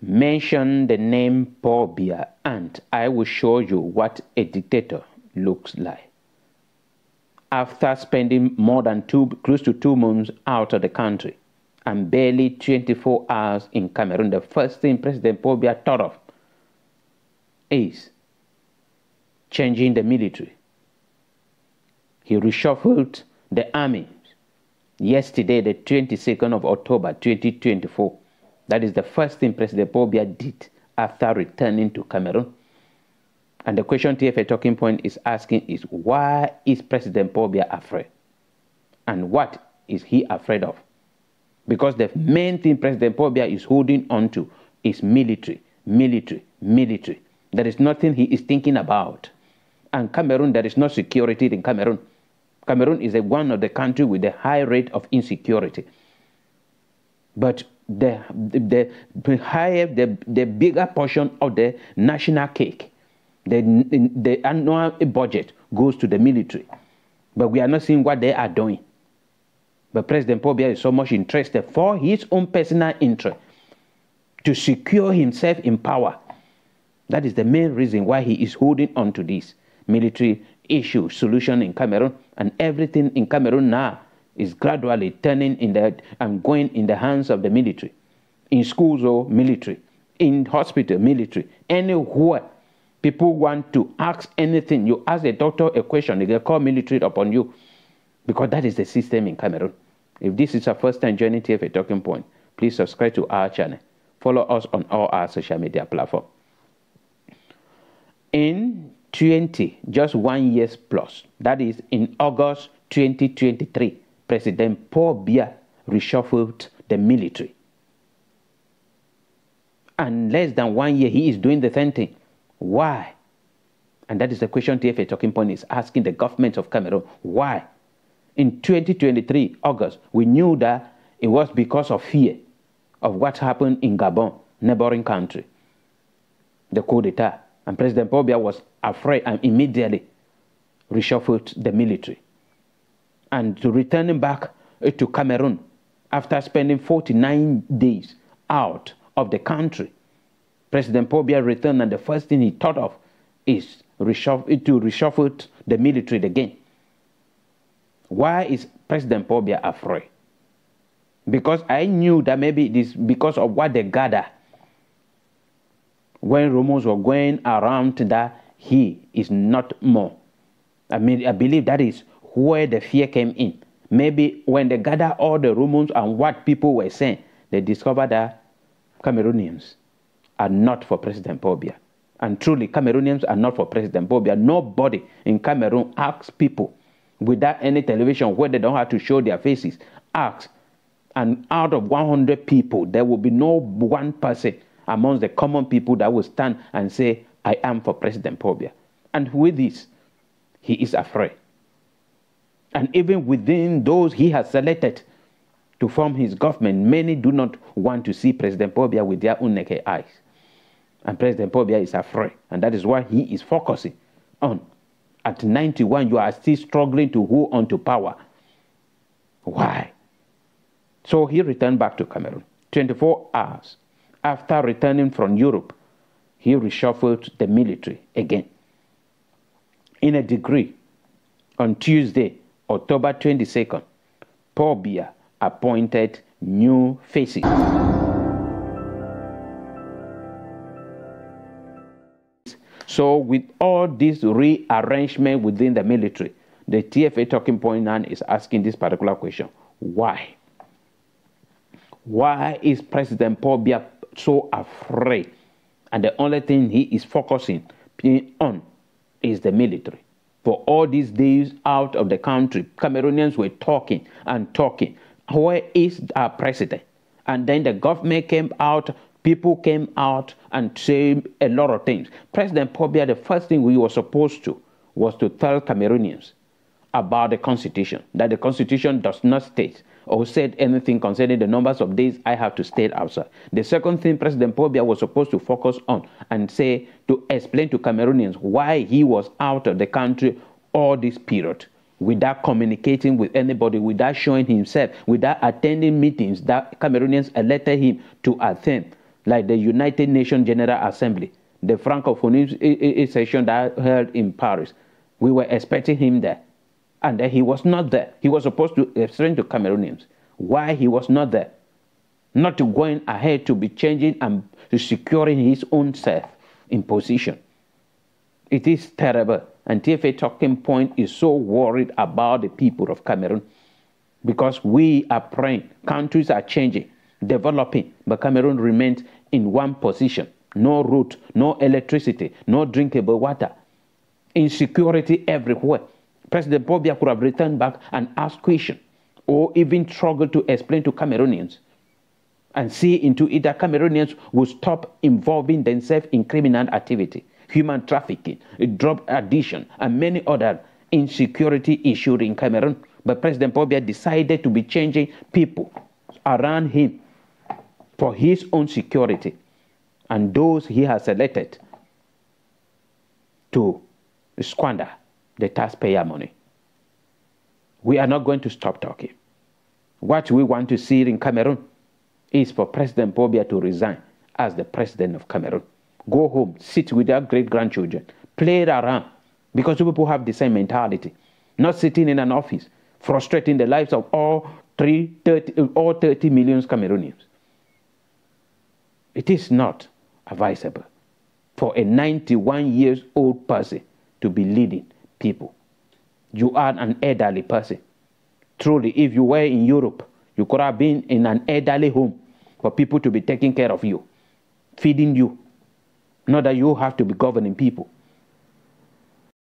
Mention the name Paul and I will show you what a dictator looks like. After spending more than two, close to two months out of the country and barely 24 hours in Cameroon, the first thing President Paul thought of is changing the military. He reshuffled the army yesterday, the 22nd of October 2024 that is the first thing President Biya did after returning to Cameroon. And the question TFA Talking Point is asking is why is President Biya afraid? And what is he afraid of? Because the main thing President Biya is holding on to is military, military, military. There is nothing he is thinking about. And Cameroon, there is no security in Cameroon. Cameroon is a, one of the countries with a high rate of insecurity. But the, the, the higher, the, the bigger portion of the national cake, the, the annual budget goes to the military. But we are not seeing what they are doing. But President Paul Biya is so much interested for his own personal interest to secure himself in power. That is the main reason why he is holding on to this military issue solution in Cameroon and everything in Cameroon now is gradually turning in the and going in the hands of the military. In schools or military, in hospital, military, anywhere. People want to ask anything. You ask a doctor a question, they call military upon you. Because that is the system in Cameroon. If this is your first time joining TFA Talking Point, please subscribe to our channel. Follow us on all our social media platforms. In 20, just one years plus, that is in August 2023, President Paul Biya reshuffled the military. And less than one year, he is doing the same thing. Why? And that is the question TFA Talking Point is asking the government of Cameroon. Why? In 2023, August, we knew that it was because of fear of what happened in Gabon, neighboring country, the coup d'etat. And President Paul Biya was afraid and immediately reshuffled the military and to returning back uh, to Cameroon after spending 49 days out of the country. President Paul returned, and the first thing he thought of is reshuffle, to reshuffle the military again. Why is President Paul afraid? Because I knew that maybe it is because of what they gather when rumors were going around that he is not more. I mean, I believe that is where the fear came in. Maybe when they gather all the rumors and what people were saying, they discovered that Cameroonians are not for President Biya. And truly, Cameroonians are not for President Biya. Nobody in Cameroon asks people without any television where they don't have to show their faces, asks. And out of 100 people, there will be no one person amongst the common people that will stand and say, I am for President Paul Biya. And with this, he is afraid. And even within those he has selected to form his government, many do not want to see President Paul Biya with their own naked eyes. And President Paul Biya is afraid. And that is why he is focusing on. At 91, you are still struggling to hold on to power. Why? So he returned back to Cameroon. 24 hours after returning from Europe, he reshuffled the military again. In a degree, on Tuesday, October 22nd, Paul Biya appointed new faces. So, with all this rearrangement within the military, the TFA talking point now is asking this particular question why? Why is President Paul Biya so afraid? And the only thing he is focusing on is the military for all these days out of the country. Cameroonians were talking and talking. Where is our president? And then the government came out, people came out and said a lot of things. President Paul Biya, the first thing we were supposed to was to tell Cameroonians about the constitution, that the constitution does not state or said anything concerning the numbers of days I have to stay outside. The second thing President Paul was supposed to focus on and say to explain to Cameroonians why he was out of the country all this period without communicating with anybody, without showing himself, without attending meetings that Cameroonians elected him to attend. like the United Nations General Assembly, the Francophonie session that held in Paris. We were expecting him there. And that he was not there. He was supposed to uh, explain to Cameroonians why he was not there. Not going ahead to be changing and securing his own self in position. It is terrible. And TFA Talking Point is so worried about the people of Cameroon because we are praying. Countries are changing, developing, but Cameroon remains in one position no road, no electricity, no drinkable water, insecurity everywhere. President Biya could have returned back and asked questions or even struggled to explain to Cameroonians and see into it that Cameroonians will stop involving themselves in criminal activity, human trafficking, drug addiction, and many other insecurity issues in Cameroon. But President Biya decided to be changing people around him for his own security and those he has selected to squander the taxpayer money. We are not going to stop talking. What we want to see in Cameroon is for President Biya to resign as the president of Cameroon. Go home, sit with your great grandchildren, play around, because people have the same mentality. Not sitting in an office, frustrating the lives of all, three, 30, all 30 million Cameroonians. It is not advisable for a 91 years old person to be leading people. You are an elderly person. Truly, if you were in Europe, you could have been in an elderly home for people to be taking care of you, feeding you. Not that you have to be governing people.